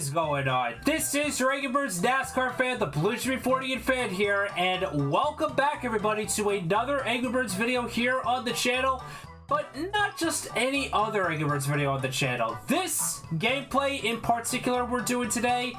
Is going on? This is Angry Birds NASCAR fan, the Blue 40 fan here, and welcome back everybody to another Angry Birds video here on the channel. But not just any other Angry Birds video on the channel. This gameplay in particular we're doing today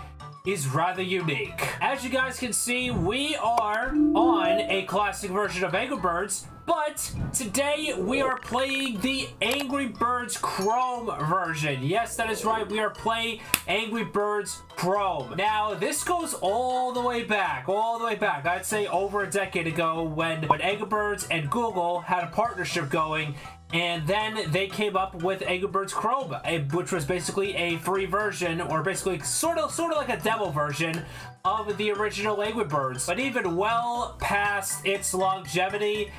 is rather unique. As you guys can see, we are on a classic version of Angry Birds, but today we are playing the Angry Birds Chrome version. Yes, that is right. We are playing Angry Birds Chrome. Now, this goes all the way back, all the way back. I'd say over a decade ago when, when Angry Birds and Google had a partnership going and then they came up with Angry Birds Chrome, eh, which was basically a free version, or basically sort of sort of like a demo version of the original Angry Birds. But even well past its longevity,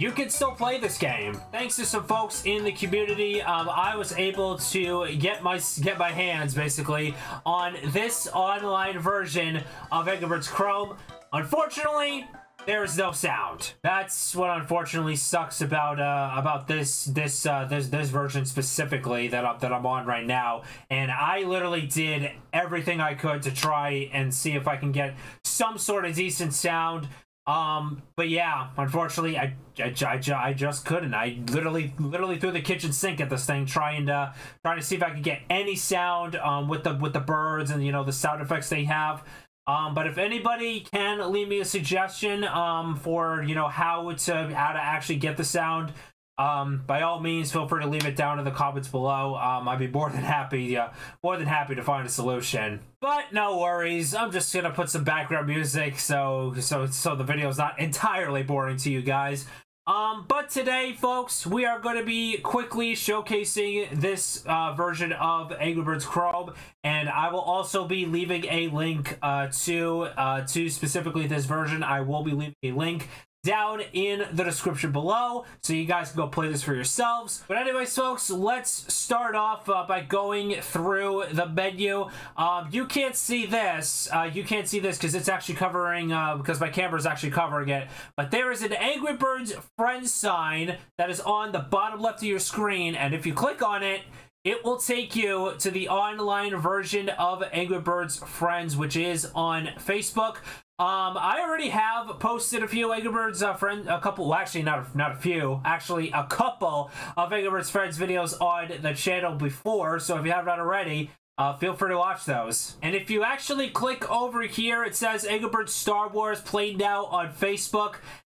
you can still play this game. Thanks to some folks in the community, um, I was able to get my get my hands basically on this online version of Angry Birds Chrome. Unfortunately, there is no sound. That's what unfortunately sucks about uh, about this this uh, this this version specifically that I'm, that I'm on right now. And I literally did everything I could to try and see if I can get some sort of decent sound. Um, but yeah, unfortunately, I, I, I, I just couldn't. I literally literally threw the kitchen sink at this thing, trying to trying to see if I could get any sound um with the with the birds and you know the sound effects they have. Um, but if anybody can leave me a suggestion um, for you know how to how to actually get the sound, um, by all means feel free to leave it down in the comments below. Um, I'd be more than happy, uh, more than happy to find a solution. But no worries, I'm just gonna put some background music so so so the video is not entirely boring to you guys. Um, but today, folks, we are going to be quickly showcasing this uh, version of Angry Birds Chrome, and I will also be leaving a link uh, to uh, to specifically this version. I will be leaving a link down in the description below so you guys can go play this for yourselves. But anyways folks let's start off uh, by going through the menu. Um, you can't see this uh, you can't see this because it's actually covering uh, because my camera is actually covering it. But there is an Angry Birds friend sign that is on the bottom left of your screen and if you click on it it will take you to the online version of Angry Birds Friends, which is on Facebook. Um, I already have posted a few Angry Birds uh, friend, a couple. Well, actually, not a, not a few. Actually, a couple of Angry Friends videos on the channel before. So if you have not already, uh, feel free to watch those. And if you actually click over here, it says Angry Star Wars played now on Facebook.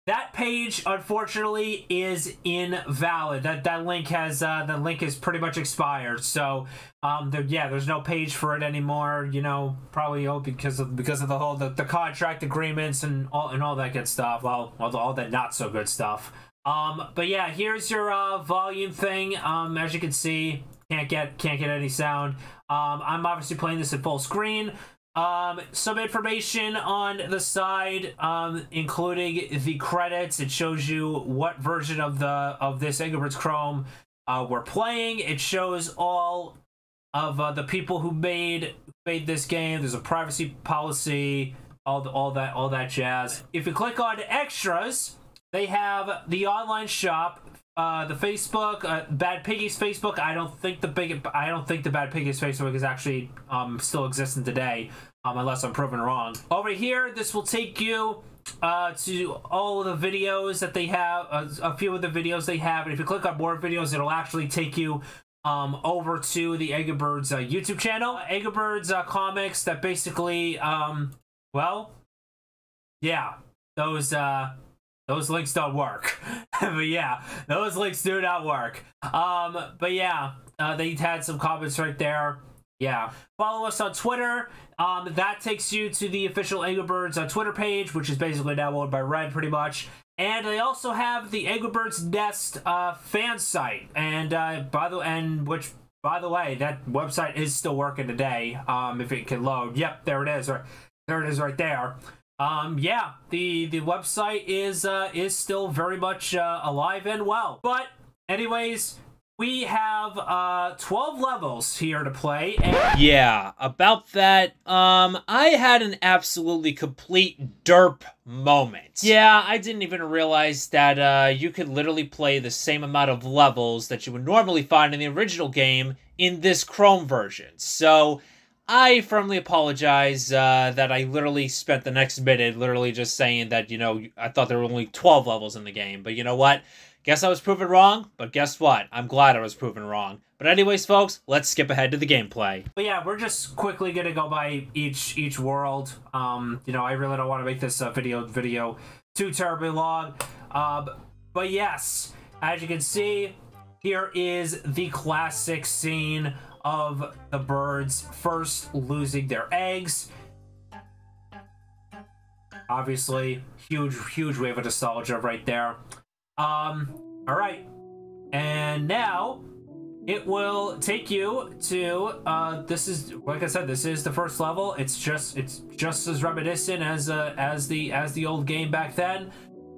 That page, unfortunately, is invalid. That that link has uh, the link is pretty much expired. So, um, yeah, there's no page for it anymore. You know, probably all because of because of the whole the, the contract agreements and all and all that good stuff. Well, all, all that not so good stuff. Um, but yeah, here's your uh, volume thing. Um, as you can see, can't get can't get any sound. Um, I'm obviously playing this at full screen. Um, some information on the side, um, including the credits. It shows you what version of the of this Angry Birds Chrome uh, we're playing. It shows all of uh, the people who made made this game. There's a privacy policy, all the, all that all that jazz. If you click on extras, they have the online shop uh, the Facebook, uh, Bad Piggies Facebook. I don't think the big, I don't think the Bad Piggies Facebook is actually um still existing today, um unless I'm proven wrong. Over here, this will take you uh to all the videos that they have, uh, a few of the videos they have, and if you click on more videos, it'll actually take you um over to the Angry Birds uh, YouTube channel, uh, comics that basically um well, yeah, those those links don't work. but yeah, those links do not work. Um, but yeah, uh, they had some comments right there. Yeah. Follow us on Twitter. Um, that takes you to the official Angry Birds uh, Twitter page, which is basically now owned by Red, pretty much. And they also have the Angry Birds Nest uh, fan site, and uh, by the and which by the way, that website is still working today. Um, if it can load, yep, there it is. Right, there it is, right there. Um, yeah, the the website is uh, is still very much uh, alive and well. But anyways, we have uh 12 levels here to play and yeah about that um i had an absolutely complete derp moment yeah i didn't even realize that uh you could literally play the same amount of levels that you would normally find in the original game in this Chrome version. So I firmly apologize uh, that I literally spent the next minute literally just saying that, you know, I thought there were only 12 levels in the game. But you know what? Guess I was proven wrong, but guess what? I'm glad I was proven wrong. But anyways, folks, let's skip ahead to the gameplay. But yeah, we're just quickly gonna go by each each world. Um, you know, I really don't want to make this uh, video video too terribly long. Um, but yes, as you can see, here is the classic scene of the birds first losing their eggs. Obviously, huge, huge wave of nostalgia right there. Um, all right. And now it will take you to uh this is like I said this is the first level it's just it's just as reminiscent as uh as the as the old game back then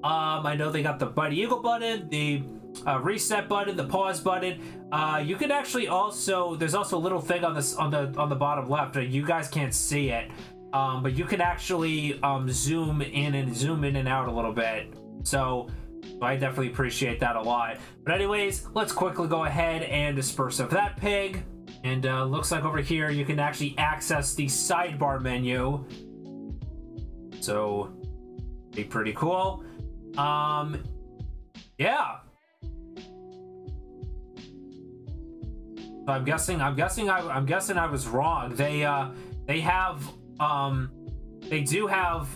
um I know they got the Mighty Eagle button the uh, reset button the pause button uh you can actually also there's also a little thing on this on the on the bottom left you guys can't see it um but you can actually um zoom in and zoom in and out a little bit so I definitely appreciate that a lot. But anyways, let's quickly go ahead and disperse of that pig. And uh, looks like over here you can actually access the sidebar menu. So, be pretty cool. Um, yeah. So I'm guessing, I'm guessing, I, I'm guessing I was wrong. They, uh, they have, um, they do have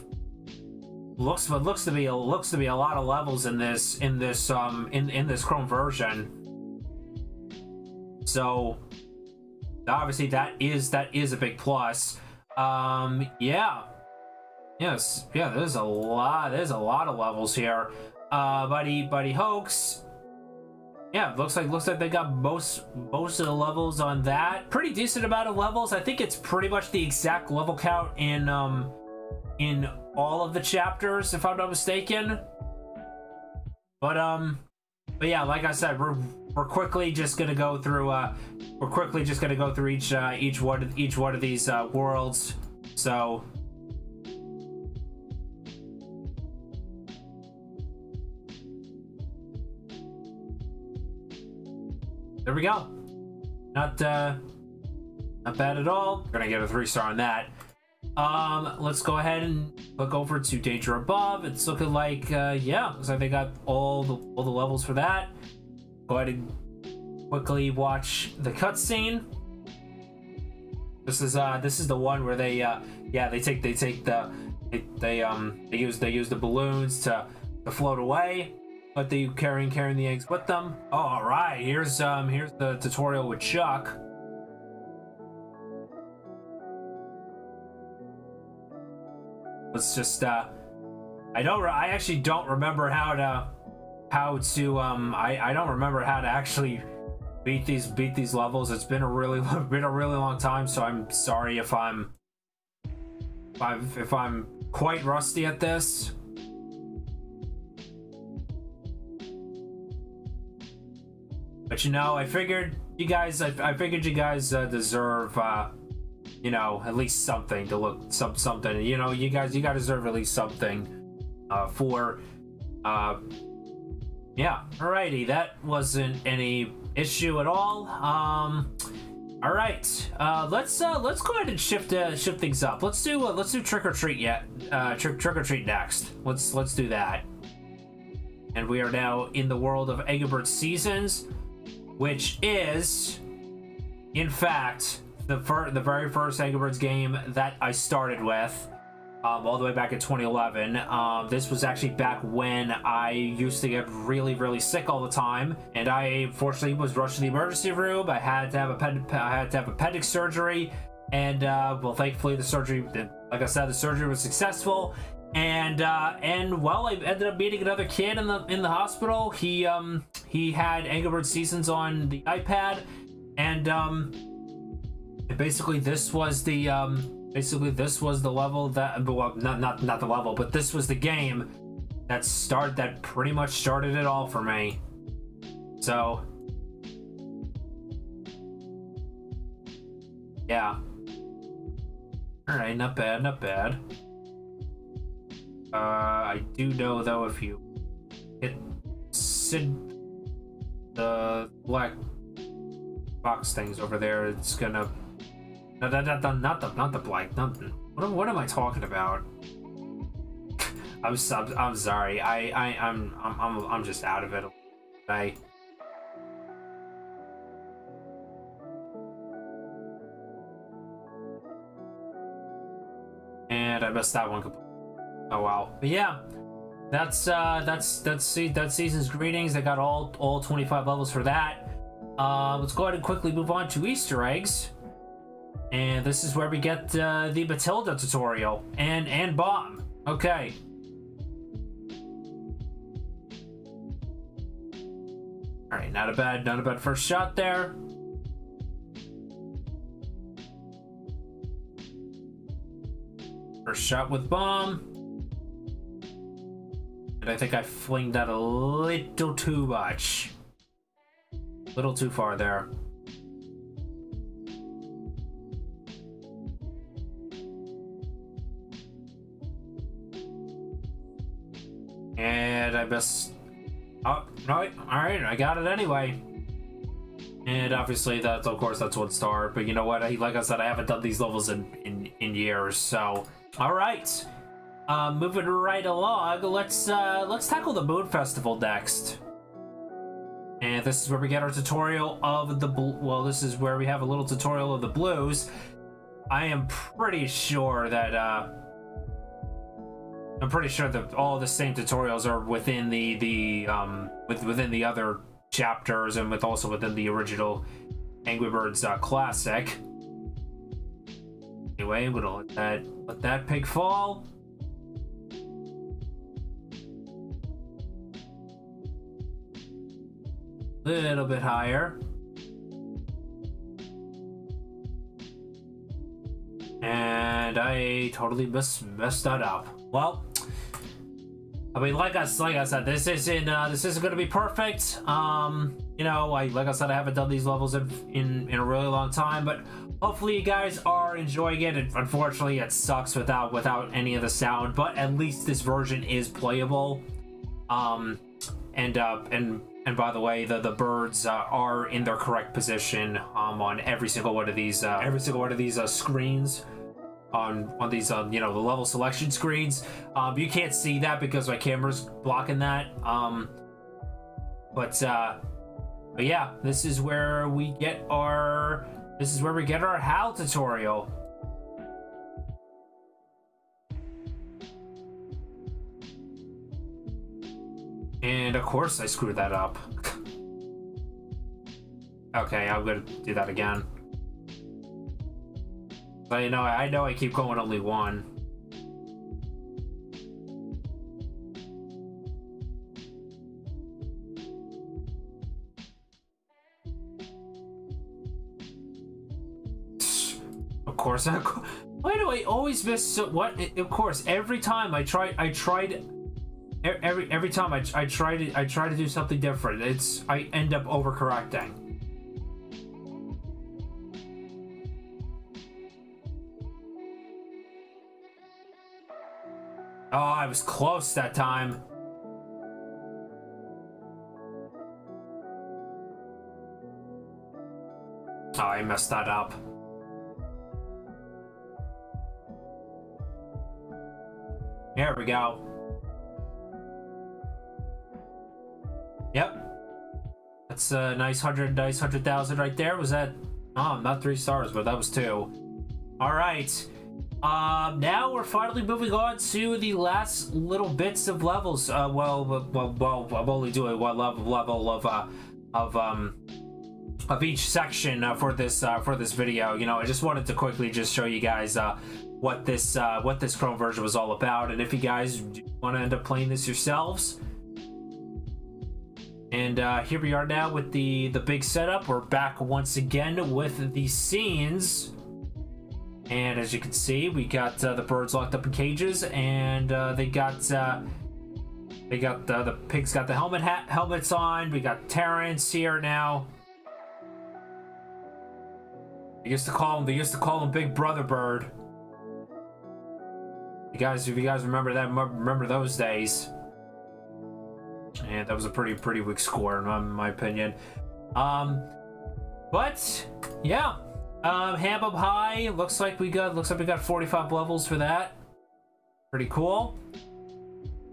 looks what looks to be a looks to be a lot of levels in this in this um in in this Chrome version. So obviously that is that is a big plus. Um yeah. Yes, yeah, there's a lot there's a lot of levels here. Uh Buddy Buddy Hoax. Yeah, looks like looks like they got most most of the levels on that. Pretty decent amount of levels. I think it's pretty much the exact level count in um in all of the chapters, if I'm not mistaken. But um, but yeah, like I said, we're we're quickly just gonna go through. Uh, we're quickly just gonna go through each uh, each one of, each one of these uh, worlds. So. There we go. Not uh, not bad at all. Gonna get a three star on that. Um, let's go ahead and look over to Danger Above. It's looking like, uh, yeah, looks like they got all the all the levels for that. Go ahead and quickly watch the cutscene. This is uh, this is the one where they, uh, yeah, they take they take the they, they um they use they use the balloons to to float away, but they carrying carrying the eggs with them. All right, here's um here's the tutorial with Chuck. Let's just, uh, I don't, I actually don't remember how to, how to, um, I, I don't remember how to actually beat these, beat these levels. It's been a really, been a really long time, so I'm sorry if I'm, if I'm, if I'm quite rusty at this. But you know, I figured you guys, I, I figured you guys uh, deserve, uh, you know, at least something to look some something. You know, you guys, you guys deserve at least something uh, for. Uh, yeah, alrighty, that wasn't any issue at all. Um, all right, uh, let's uh, let's go ahead and shift uh, shift things up. Let's do uh, let's do trick or treat yet. Uh, trick trick or treat next. Let's let's do that. And we are now in the world of Birds Seasons, which is, in fact, the fir- the very first Angry Birds game that I started with, um, all the way back in 2011. Um, this was actually back when I used to get really, really sick all the time, and I fortunately was rushed to the emergency room. I had to have a I had to have appendix surgery, and uh, well, thankfully the surgery, like I said, the surgery was successful. And uh, and well, I ended up meeting another kid in the in the hospital. He um he had Angry Birds Seasons on the iPad, and um basically this was the um basically this was the level that well not not not the level but this was the game that start that pretty much started it all for me. So. Yeah. All right not bad not bad uh i do know though if you hit sid the black box things over there. It's gonna not not not, not the not the black. Not, what am, what am I talking about? I'm, I'm I'm sorry. I I I'm I'm I'm I'm just out of it. I. And I missed that one completely. Oh wow. But yeah, that's uh that's that's that season's greetings. I got all all 25 levels for that. Uh, let's go ahead and quickly move on to Easter eggs. And this is where we get uh, the Matilda tutorial and and bomb. Okay. All right, not a bad, not a bad first shot there. First shot with bomb. I think I flinged that a little too much. A little too far there. And I missed. Oh, no, Alright, I got it anyway. And obviously, that's of course that's one star. But you know what? Like I said, I haven't done these levels in in, in years. So, all right. Uh, moving right along, let's uh, let's tackle the Moon Festival next. And this is where we get our tutorial of the well. This is where we have a little tutorial of the blues. I am pretty sure that uh, I'm pretty sure that all the same tutorials are within the the um with within the other chapters and with also within the original Angry Birds uh, classic. Anyway, I'm gonna let that let that pig fall. Little bit higher. And I totally mess messed that up. Well, I mean, like I like I said, this isn't uh, this isn't gonna be perfect. Um, you know, I like I said, I haven't done these levels in in, in a really long time, but hopefully you guys are enjoying it. And unfortunately, it sucks without without any of the sound, but at least this version is playable. Um, and uh, and and by the way, the the birds uh, are in their correct position um, on every single one of these uh, every single one of these uh, screens on on these um, you know the level selection screens. Um, you can't see that because my camera's blocking that. Um, but uh, but yeah, this is where we get our this is where we get our HAL tutorial. And of course I screwed that up. okay, I'm gonna do that again. I know I know I keep going only one. Of course, I, why do I always miss so, what? Of course, every time I try, I tried. Every every time I, I try to I try to do something different, it's I end up overcorrecting. Oh, I was close that time. Oh, I messed that up. There we go. Yep. That's a nice hundred, nice hundred thousand right there. Was that? Oh, not three stars, but that was two. All right. Um, now we're finally moving on to the last little bits of levels. Uh, well, well, well, I'm only doing one level level of uh, of um of each section uh, for this uh, for this video. You know, I just wanted to quickly just show you guys uh, what this uh, what this Chrome version was all about, and if you guys want to end up playing this yourselves. And uh, here we are now with the the big setup. We're back once again with the scenes and as you can see, we got uh, the birds locked up in cages, and uh, they got uh, they got the, the pigs got the helmet hat helmets on. We got Terrence here now. They used to call him. They used to call him Big Brother Bird. You guys, if you guys remember that, remember those days. And that was a pretty pretty weak score in my, my opinion. Um, But yeah, um, Ham 'Em High looks like we got looks like we got 45 levels for that. Pretty cool.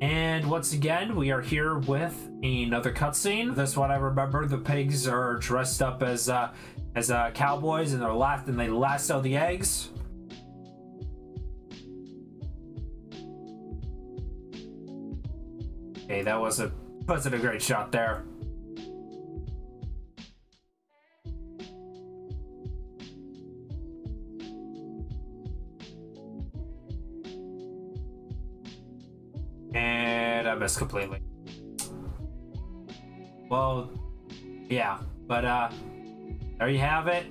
And once again, we are here with another cutscene. This one I remember the pigs are dressed up as uh, as uh, cowboys and they're last and they lasso the eggs. Okay, that was a wasn't a great shot there. And I missed completely. Well, yeah, but uh, there you have it.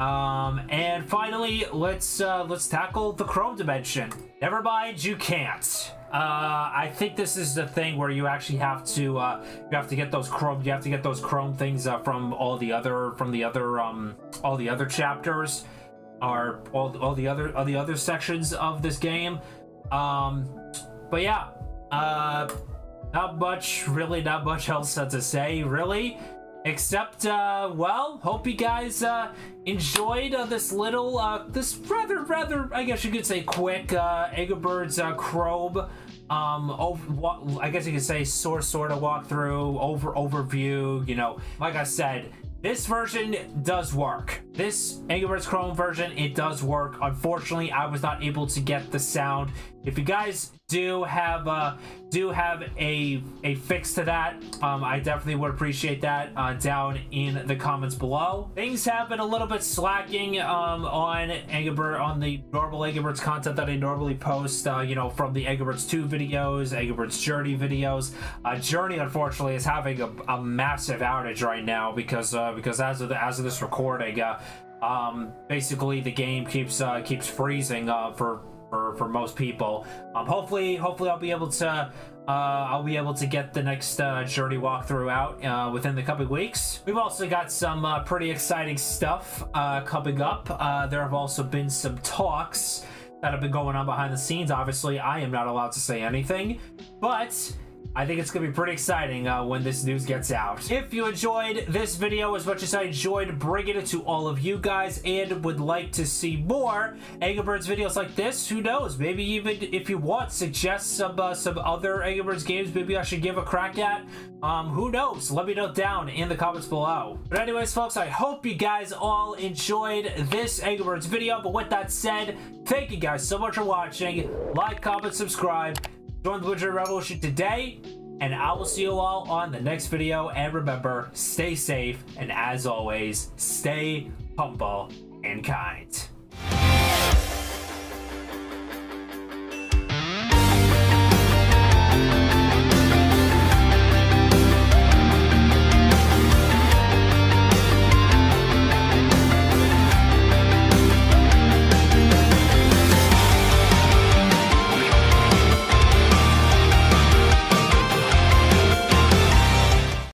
Um, and finally, let's uh, let's tackle the Chrome dimension. Never mind, you can't. Uh, I think this is the thing where you actually have to uh, you have to get those chrome you have to get those chrome things uh, from all the other from the other um all the other chapters or all, all the other all the other sections of this game. Um, but yeah, uh, not much really not much else to say really. Except, uh, well, hope you guys, uh, enjoyed, uh, this little, uh, this rather, rather, I guess you could say quick, uh, Angry Birds, uh, Chrome, um, over, I guess you could say sort, sort of walkthrough, over, overview, you know, like I said, this version does work. This Angry Birds Chrome version, it does work. Unfortunately, I was not able to get the sound. If you guys do have uh, do have a a fix to that, um, I definitely would appreciate that uh, down in the comments below. Things have been a little bit slacking um, on Angry Bird on the normal Angry Birds content that I normally post. Uh, you know, from the Angry Birds 2 videos, Angry Birds Journey videos. Uh, Journey, unfortunately, is having a, a massive outage right now because uh, because as of the, as of this recording, uh, um, basically the game keeps uh, keeps freezing uh, for for for most people. Um, hopefully, hopefully I'll be able to. Uh, I'll be able to get the next uh, journey walkthrough out uh, within the coming weeks. We've also got some uh, pretty exciting stuff uh, coming up. Uh, there have also been some talks that have been going on behind the scenes. Obviously, I am not allowed to say anything, but I think it's going to be pretty exciting uh, when this news gets out. If you enjoyed this video as much as I enjoyed bringing it to all of you guys and would like to see more Angry Birds videos like this, who knows? Maybe even if you want, suggest some uh, some other Angry Birds games maybe I should give a crack at. Um, who knows? Let me know down in the comments below. But anyways, folks, I hope you guys all enjoyed this Angry Birds video. But with that said, thank you guys so much for watching. Like, comment, subscribe Join the Butcher Revolution today, and I will see you all on the next video. And remember, stay safe, and as always, stay humble and kind.